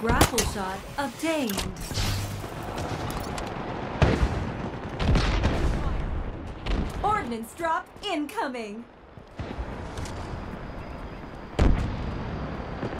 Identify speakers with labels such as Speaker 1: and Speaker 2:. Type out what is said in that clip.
Speaker 1: Grapple shot obtained. Ordnance drop incoming!